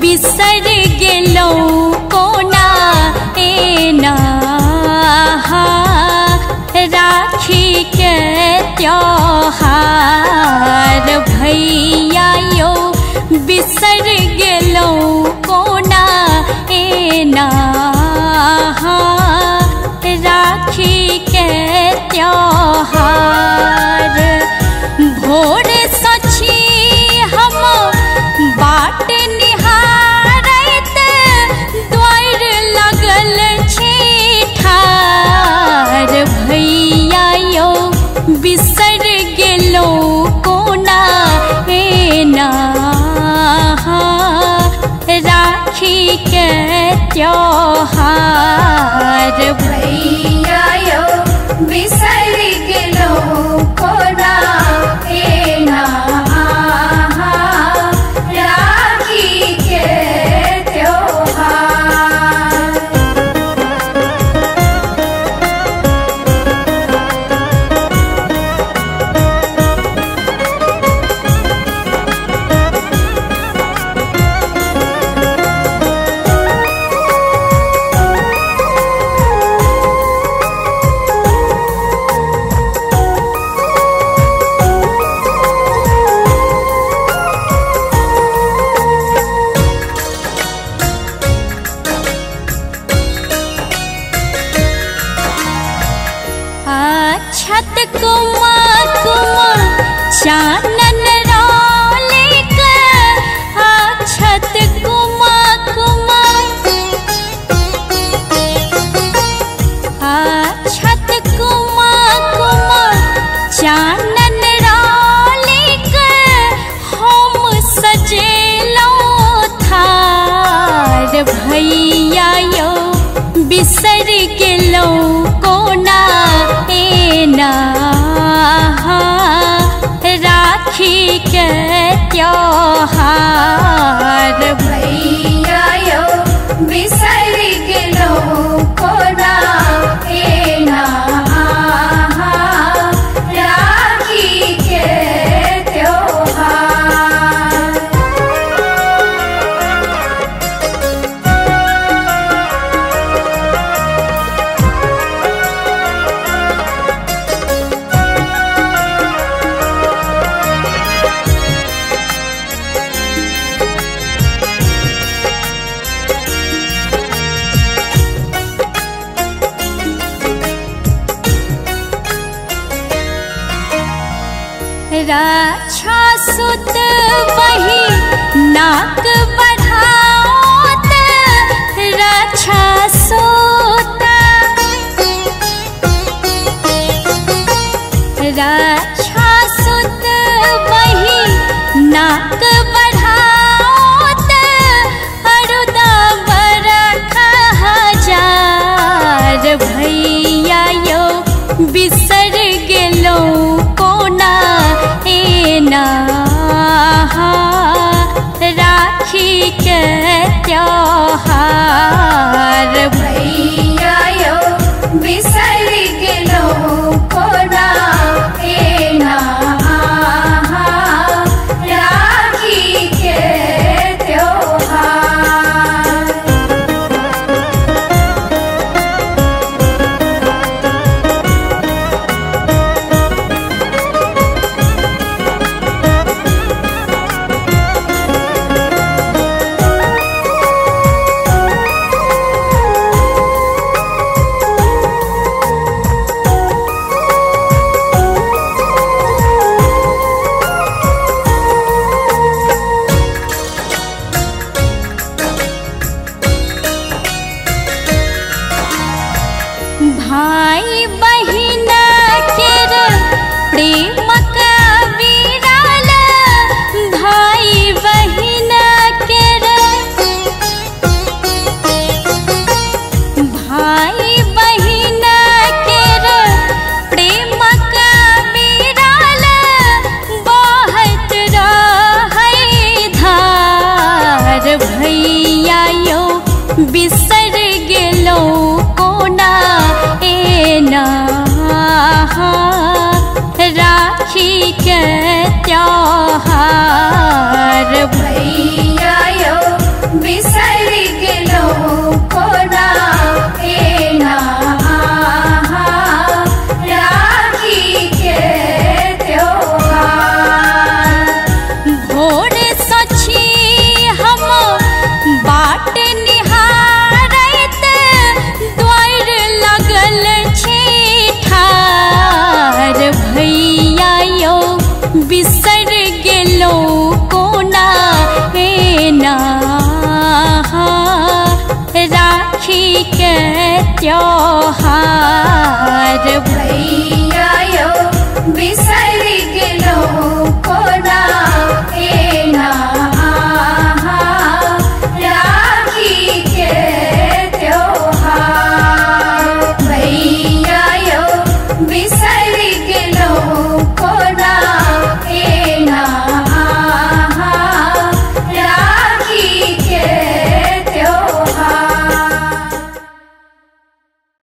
बिसर गेलो कोना? एना राखी के त्योहार भैया यो बिसर गेलो कोना? एना राखी के त्योहार बिसर गेलो कोना एना राखी के त्योहार। भैया छत कुमा कुमा, चानन रोले कर छत कुमा कुमा। छत कुमा कुमा, चानन रोले कर हम सजेलो थार भैया यो बिसर गेलो कोना? एना राखी के त्योहार। भैया राक्षसुत वही नाक